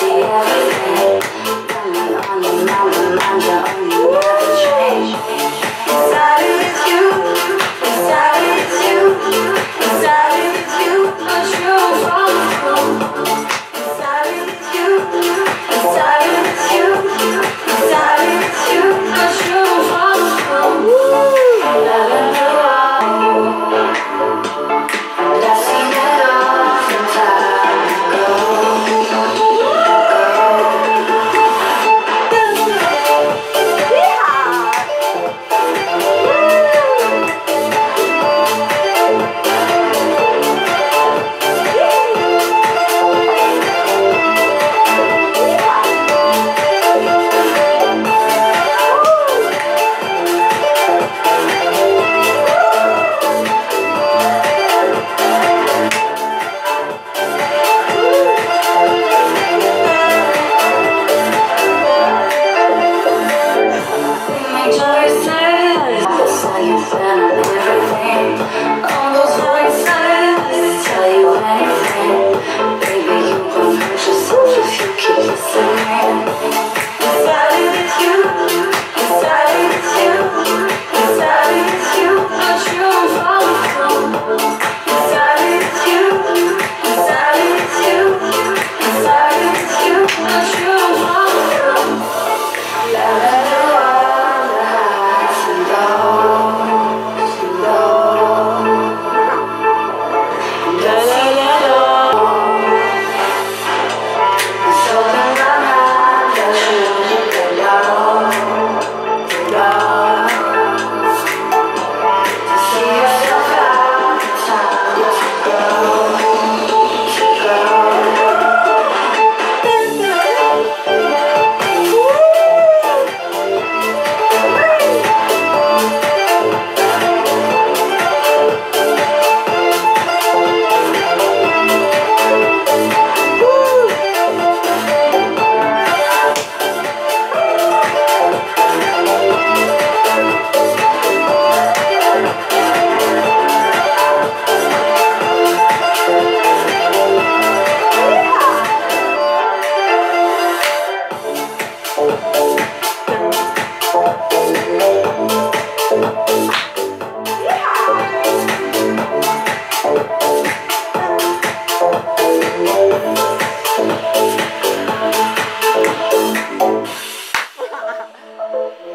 the you. 아